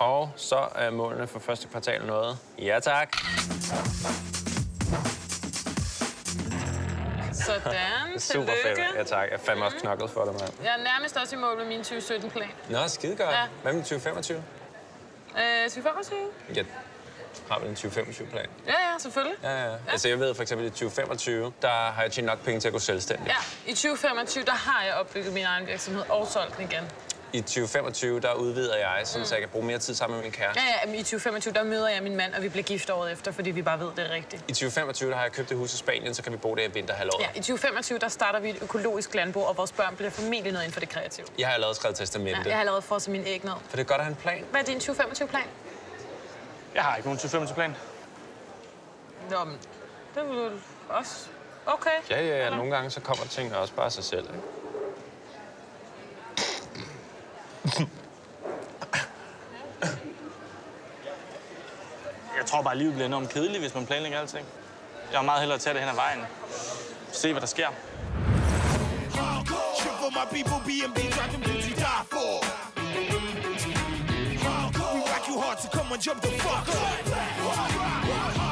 Og så er målene for første kvartal noget. Ja, tak. Sådan, Super fedt. Ja, tak. Jeg fandme også knoklet for dig, mand. Jeg er nærmest også i mål med min 2017-plan. Nå, skide godt. Ja. Hvad med 2025? Øh, 2025? Jeg har vel en 2025-plan. Ja, ja, selvfølgelig. Ja, ja. Altså, jeg ved for eksempel, at i 2025, der har jeg tjent nok penge til at gå selvstændig. Ja, i 2025, der har jeg opbygget min egen virksomhed og solgt den igen. I 2025, der udvider jeg, sådan, så jeg kan bruge mere tid sammen med min kæreste. Ja, ja, men i 2025, der møder jeg min mand, og vi bliver gift året efter, fordi vi bare ved, det er rigtigt. I 2025, der har jeg købt et hus i Spanien, så kan vi bo der i vinterhalvåret. Ja, i 2025, der starter vi et økologisk landbrug, og vores børn bliver formentlig noget inden for det kreative. Jeg har allerede skrevet testamente. Ja, jeg har allerede fået min æg ned. For det er godt at have en plan. Hvad er din 2025-plan? Jeg har ikke nogen 2025-plan. Nå, men det er vel også okay. Ja, ja, ja. Nogle gange så kommer tingene også bare af sig selv. Ikke? Jeg tror bare, at livet bliver enormt kedeligt, hvis man planlægger alting. Jeg er meget hellere at tage det hen ad vejen. Se, hvad der sker. Shit for my people, BMB, drive them dudes you die for. We rock you hard, so come on, jump the fuck up.